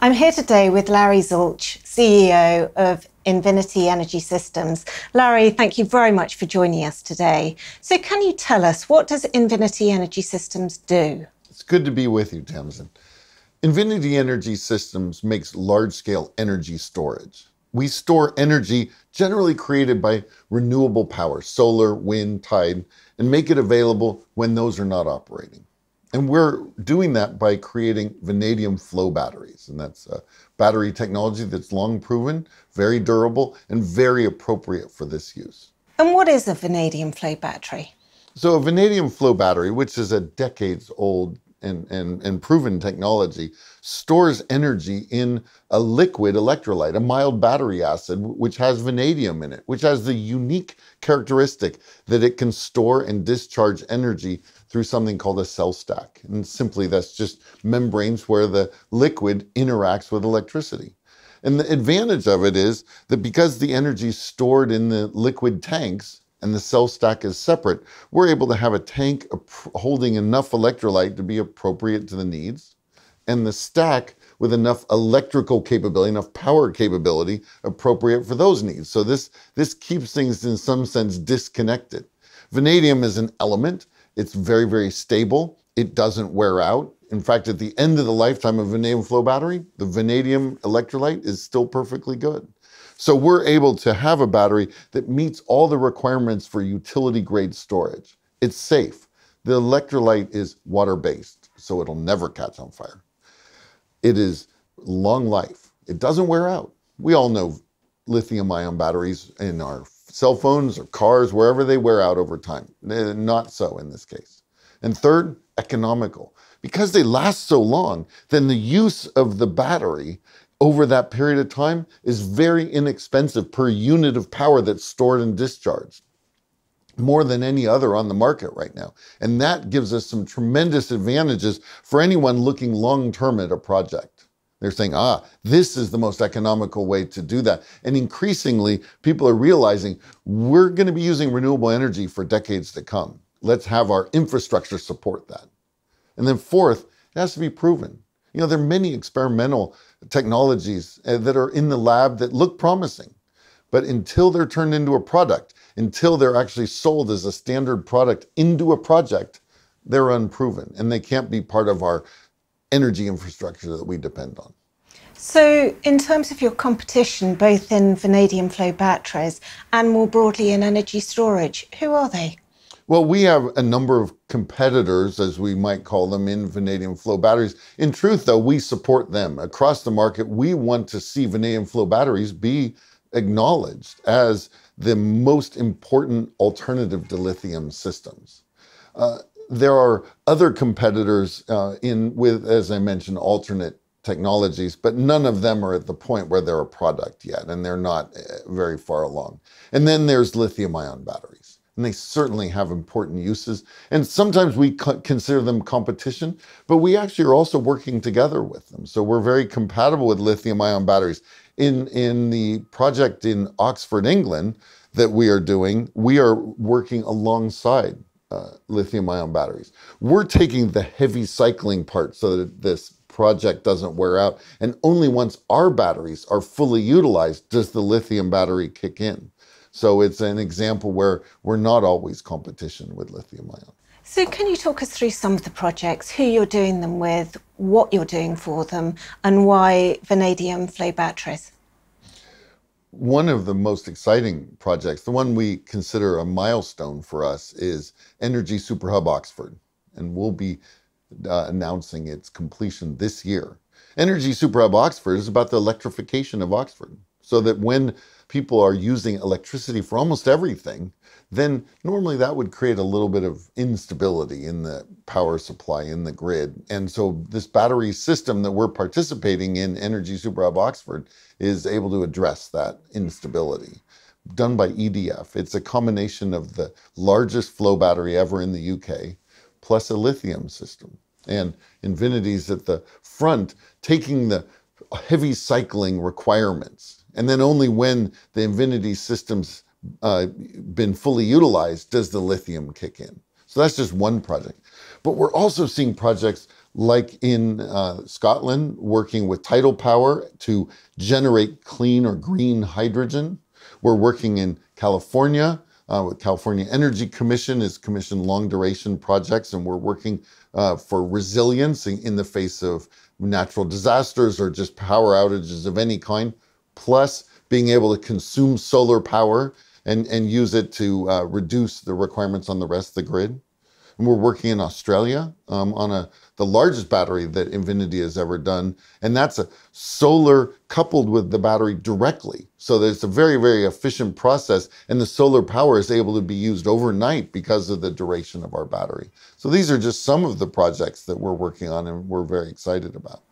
I'm here today with Larry Zulch, CEO of Invinity Energy Systems. Larry, thank you very much for joining us today. So can you tell us what does Invinity Energy Systems do? It's good to be with you, Tamsin. Invinity Energy Systems makes large-scale energy storage. We store energy generally created by renewable power, solar, wind, tide, and make it available when those are not operating. And we're doing that by creating vanadium flow batteries. And that's a battery technology that's long proven, very durable, and very appropriate for this use. And what is a vanadium flow battery? So, a vanadium flow battery, which is a decades old and, and, and proven technology, stores energy in a liquid electrolyte, a mild battery acid, which has vanadium in it, which has the unique characteristic that it can store and discharge energy through something called a cell stack. And simply, that's just membranes where the liquid interacts with electricity. And the advantage of it is that because the energy is stored in the liquid tanks, and the cell stack is separate, we're able to have a tank holding enough electrolyte to be appropriate to the needs, and the stack with enough electrical capability, enough power capability appropriate for those needs. So this, this keeps things in some sense disconnected. Vanadium is an element. It's very, very stable. It doesn't wear out. In fact, at the end of the lifetime of a vanadium flow battery, the vanadium electrolyte is still perfectly good. So we're able to have a battery that meets all the requirements for utility grade storage. It's safe. The electrolyte is water based, so it'll never catch on fire. It is long life. It doesn't wear out. We all know lithium ion batteries in our cell phones or cars, wherever they wear out over time. Not so in this case. And third, economical. Because they last so long, then the use of the battery over that period of time is very inexpensive per unit of power that's stored and discharged more than any other on the market right now. And that gives us some tremendous advantages for anyone looking long term at a project. They're saying, ah, this is the most economical way to do that. And increasingly, people are realizing we're going to be using renewable energy for decades to come. Let's have our infrastructure support that. And then, fourth, it has to be proven. You know, there are many experimental technologies uh, that are in the lab that look promising. But until they're turned into a product, until they're actually sold as a standard product into a project, they're unproven and they can't be part of our energy infrastructure that we depend on. So, in terms of your competition, both in vanadium flow batteries and more broadly in energy storage, who are they? Well, we have a number of competitors, as we might call them, in vanadium flow batteries. In truth, though, we support them. Across the market, we want to see vanadium flow batteries be acknowledged as the most important alternative to lithium systems. Uh, there are other competitors uh, in with, as I mentioned, alternate technologies, but none of them are at the point where they're a product yet, and they're not uh, very far along. And then there's lithium ion batteries and they certainly have important uses. And sometimes we consider them competition, but we actually are also working together with them. So we're very compatible with lithium ion batteries. In, in the project in Oxford, England, that we are doing, we are working alongside uh, lithium ion batteries. We're taking the heavy cycling part so that this project doesn't wear out. And only once our batteries are fully utilized does the lithium battery kick in. So it's an example where we're not always competition with lithium ion. So, can you talk us through some of the projects, who you're doing them with, what you're doing for them, and why vanadium flow batteries? One of the most exciting projects, the one we consider a milestone for us, is Energy Superhub Oxford. And we'll be uh, announcing its completion this year. Energy Superhub Oxford is about the electrification of Oxford so that when people are using electricity for almost everything, then normally that would create a little bit of instability in the power supply in the grid. And so this battery system that we're participating in, Energy Superhub Oxford, is able to address that instability. Done by EDF. It's a combination of the largest flow battery ever in the UK, plus a lithium system. And Invinity's at the front, taking the heavy cycling requirements and then only when the Invinity system's uh, been fully utilized does the lithium kick in. So that's just one project. But we're also seeing projects like in uh, Scotland, working with tidal power to generate clean or green hydrogen. We're working in California uh, with California Energy Commission is commissioned long duration projects, and we're working uh, for resilience in the face of natural disasters or just power outages of any kind, plus being able to consume solar power and, and use it to uh, reduce the requirements on the rest of the grid. And we're working in Australia um, on a the largest battery that Invinity has ever done, and that's a solar coupled with the battery directly. So it's a very very efficient process, and the solar power is able to be used overnight because of the duration of our battery. So these are just some of the projects that we're working on, and we're very excited about.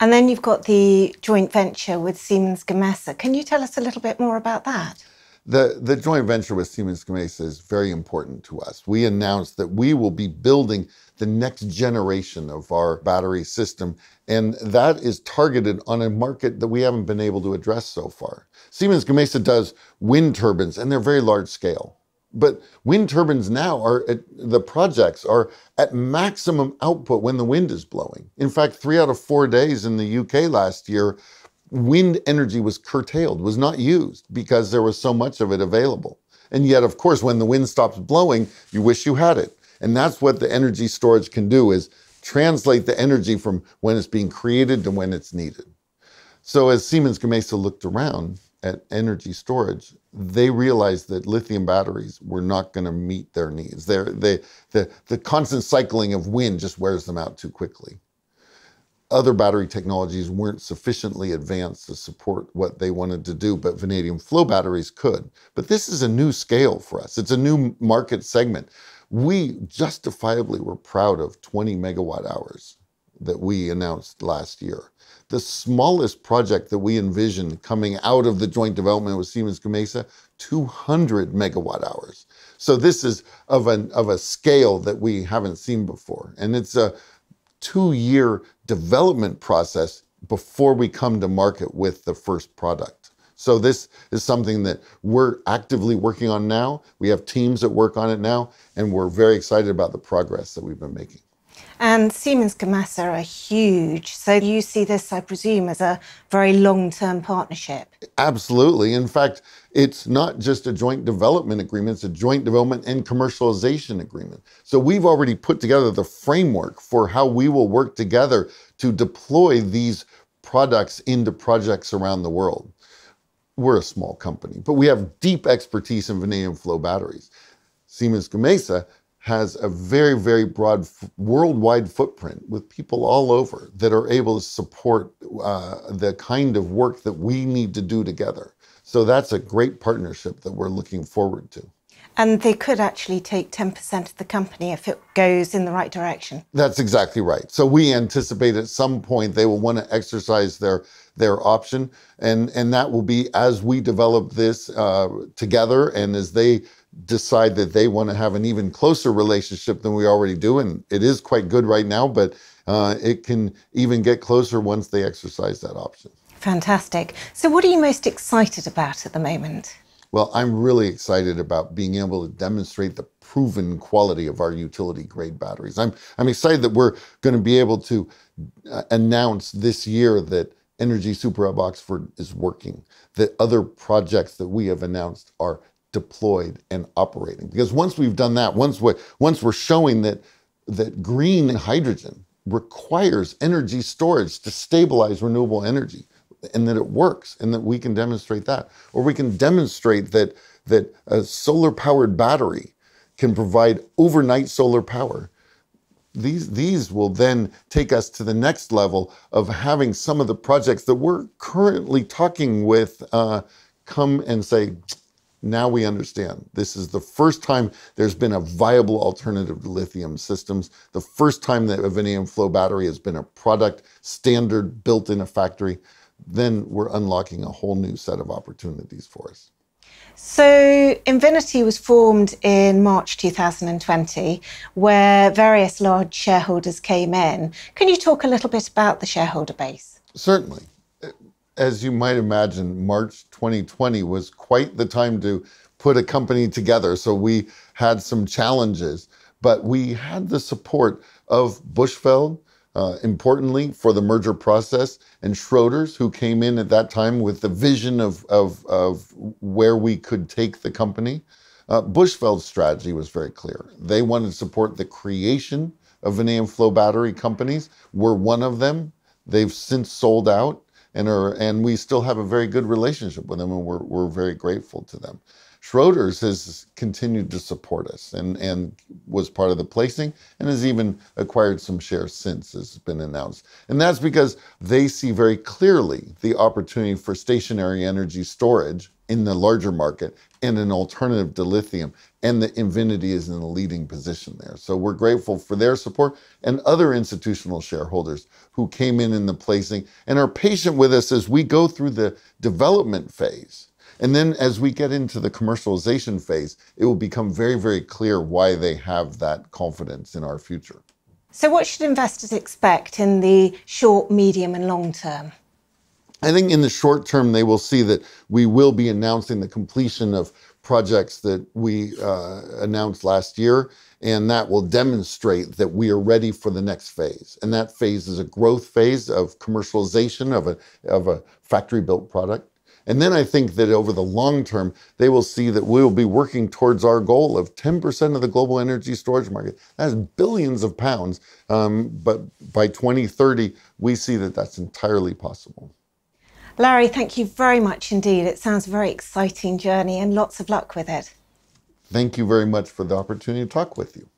And then you've got the joint venture with Siemens Gamesa. Can you tell us a little bit more about that? The, the joint venture with Siemens Gamesa is very important to us. We announced that we will be building the next generation of our battery system, and that is targeted on a market that we haven't been able to address so far. Siemens Gamesa does wind turbines, and they're very large scale. But wind turbines now are at, the projects are at maximum output when the wind is blowing. In fact, three out of four days in the UK last year, wind energy was curtailed, was not used because there was so much of it available. And yet, of course, when the wind stops blowing, you wish you had it. And that's what the energy storage can do is translate the energy from when it's being created to when it's needed. So as Siemens Gamesa looked around at energy storage, they realized that lithium batteries were not going to meet their needs. They, the, the constant cycling of wind just wears them out too quickly other battery technologies weren't sufficiently advanced to support what they wanted to do, but vanadium flow batteries could. But this is a new scale for us. It's a new market segment. We justifiably were proud of 20 megawatt hours that we announced last year. The smallest project that we envisioned coming out of the joint development with Siemens Gamesa, 200 megawatt hours. So this is of, an, of a scale that we haven't seen before. And it's a two year development process before we come to market with the first product. So this is something that we're actively working on now. We have teams that work on it now, and we're very excited about the progress that we've been making. And Siemens Gamesa are huge. So you see this, I presume, as a very long term partnership. Absolutely. In fact, it's not just a joint development agreement, it's a joint development and commercialization agreement. So we've already put together the framework for how we will work together to deploy these products into projects around the world. We're a small company, but we have deep expertise in vanadium flow batteries. Siemens Gamesa has a very, very broad worldwide footprint with people all over that are able to support uh, the kind of work that we need to do together. So that's a great partnership that we're looking forward to. And they could actually take 10% of the company if it goes in the right direction. That's exactly right. So we anticipate at some point they will want to exercise their their option, and and that will be as we develop this uh, together, and as they decide that they want to have an even closer relationship than we already do, and it is quite good right now, but uh, it can even get closer once they exercise that option. Fantastic. So, what are you most excited about at the moment? Well, I'm really excited about being able to demonstrate the proven quality of our utility grade batteries. I'm, I'm excited that we're going to be able to uh, announce this year that Energy Super Hub Oxford is working, that other projects that we have announced are deployed and operating. Because once we've done that, once we're, once we're showing that, that green hydrogen requires energy storage to stabilize renewable energy, and that it works and that we can demonstrate that. Or we can demonstrate that, that a solar powered battery can provide overnight solar power. These, these will then take us to the next level of having some of the projects that we're currently talking with uh, come and say, now we understand. This is the first time there's been a viable alternative to lithium systems, the first time that a vanadium flow battery has been a product standard built in a factory then we're unlocking a whole new set of opportunities for us. So, Invinity was formed in March 2020, where various large shareholders came in. Can you talk a little bit about the shareholder base? Certainly. As you might imagine, March 2020 was quite the time to put a company together. So, we had some challenges, but we had the support of Bushveld, uh, importantly for the merger process, and Schroders, who came in at that time with the vision of, of, of where we could take the company. Uh, Bushveld's strategy was very clear. They wanted to support the creation of vanadium flow battery companies. We're one of them. They've since sold out and are and we still have a very good relationship with them and we're, we're very grateful to them. Schroders has continued to support us and, and was part of the placing and has even acquired some shares since it's been announced. And that's because they see very clearly the opportunity for stationary energy storage in the larger market and an alternative to lithium. And the Invinity is in a leading position there. So we're grateful for their support and other institutional shareholders who came in in the placing and are patient with us as we go through the development phase. And then as we get into the commercialization phase, it will become very, very clear why they have that confidence in our future. So, what should investors expect in the short, medium, and long term? I think in the short term, they will see that we will be announcing the completion of projects that we uh, announced last year, and that will demonstrate that we are ready for the next phase. And that phase is a growth phase of commercialization of a, of a factory built product. And then I think that over the long term, they will see that we will be working towards our goal of 10% of the global energy storage market. That's billions of pounds. Um, but by 2030, we see that that's entirely possible. Larry, thank you very much indeed. It sounds a very exciting journey and lots of luck with it. Thank you very much for the opportunity to talk with you.